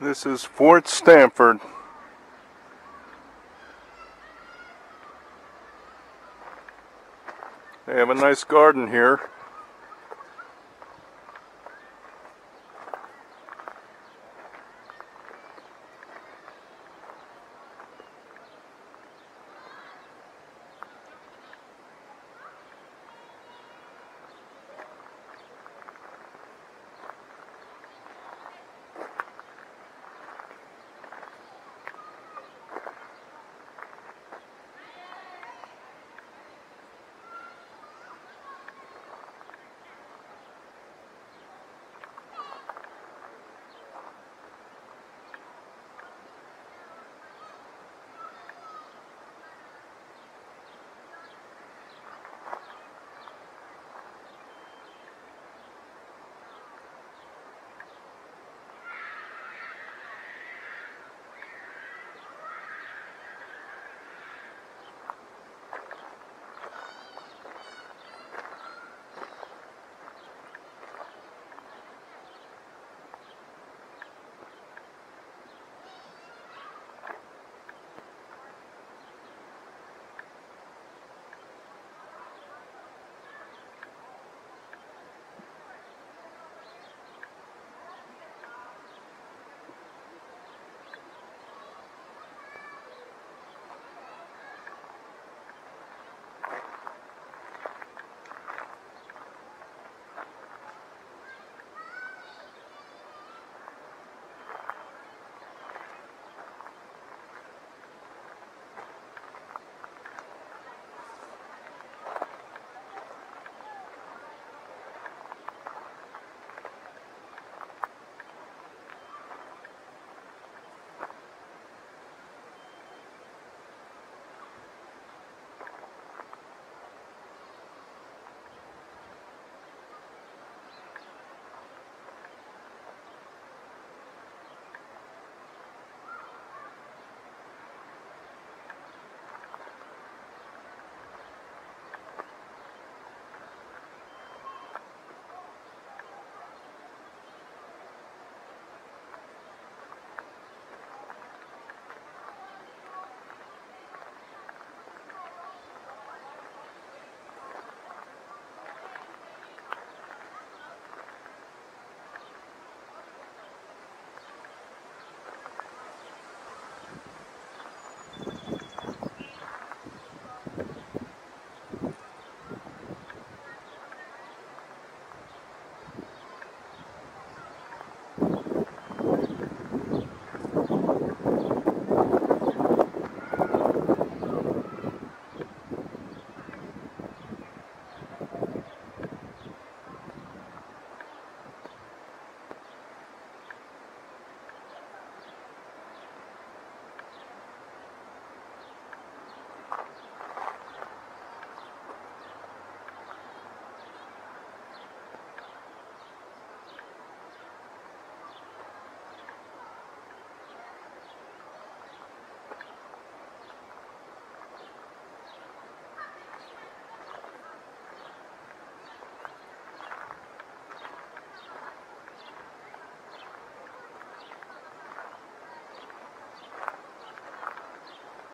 This is Fort Stamford. They have a nice garden here.